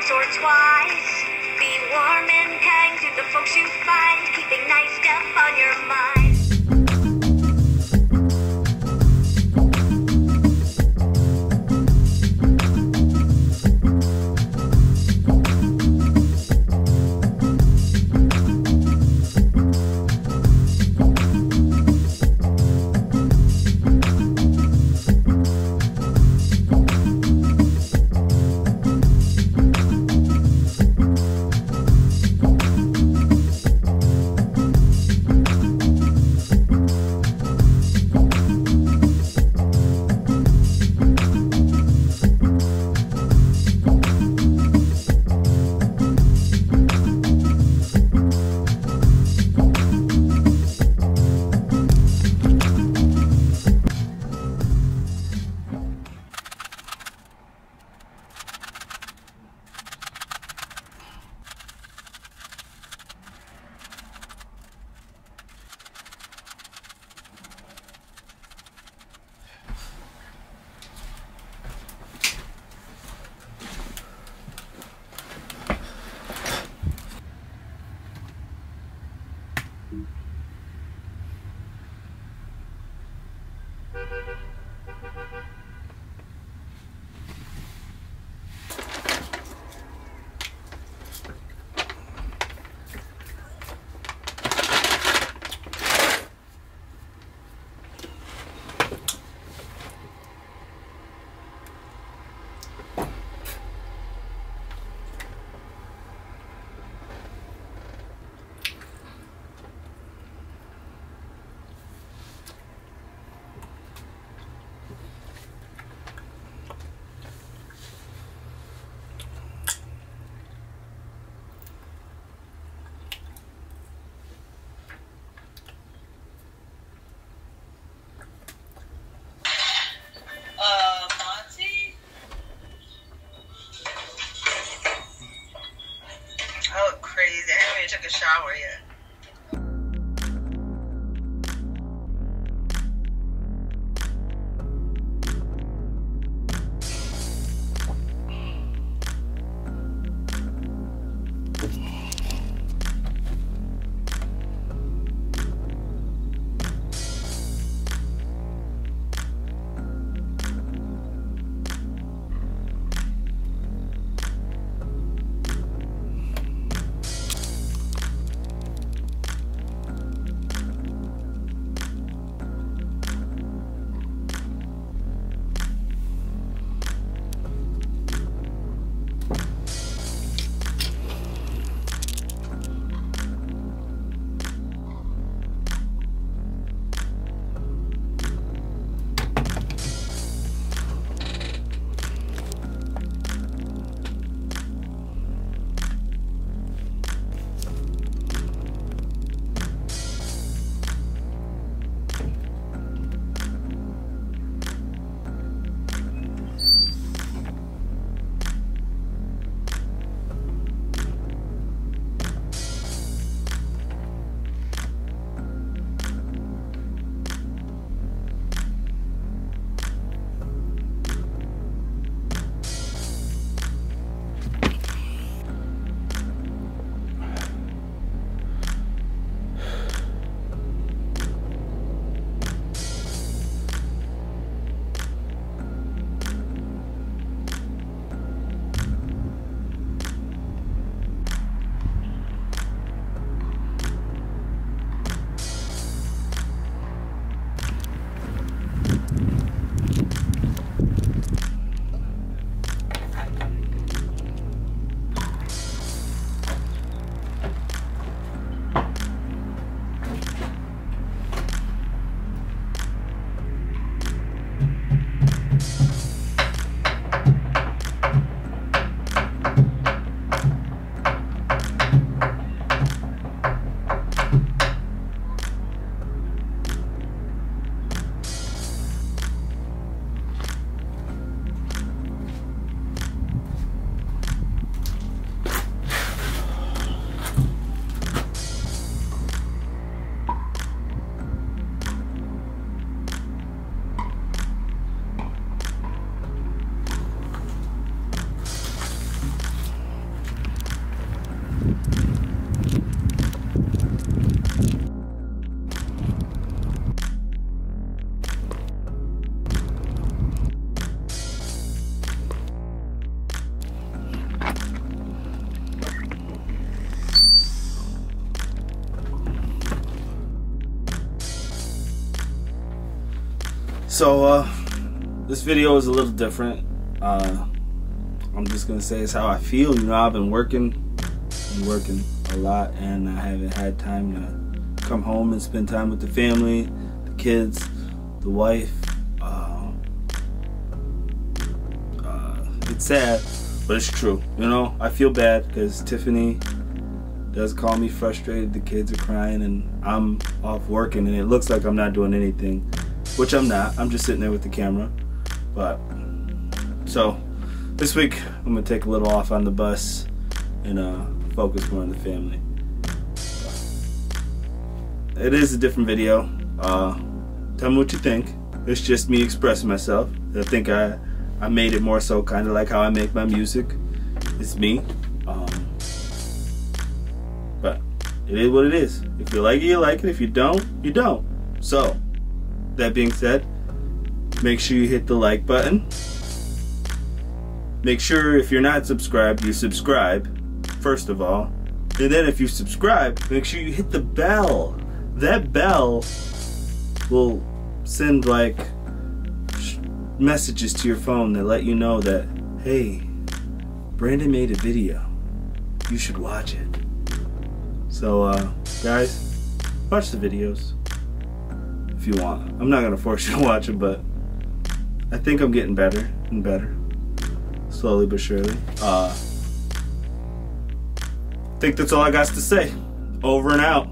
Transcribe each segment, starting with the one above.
once or twice. Be warm and kind to the folks you find, keeping nice stuff on your mind. So uh, this video is a little different. Uh, I'm just gonna say it's how I feel. You know, I've been working, been working a lot, and I haven't had time to come home and spend time with the family, the kids, the wife. Uh, uh, it's sad, but it's true. You know, I feel bad because Tiffany does call me frustrated. The kids are crying, and I'm off working, and it looks like I'm not doing anything, which I'm not. I'm just sitting there with the camera. But so this week I'm gonna take a little off on the bus and uh, focus more on the family. It is a different video. Uh, tell me what you think. It's just me expressing myself. I think I I made it more so kind of like how I make my music. It's me. Um, but it is what it is. If you like it, you like it. If you don't, you don't. So, that being said, make sure you hit the like button. Make sure if you're not subscribed, you subscribe, first of all. And then if you subscribe, make sure you hit the bell. That bell will send like messages to your phone that let you know that, hey, Brandon made a video. You should watch it. So, uh, guys, watch the videos if you want. I'm not gonna force you to watch it, but I think I'm getting better and better, slowly but surely. Uh, I think that's all I got to say. Over and out.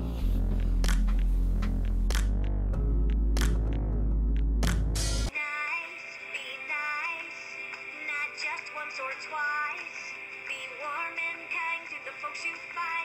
Twice. Be warm and kind to the folks you find,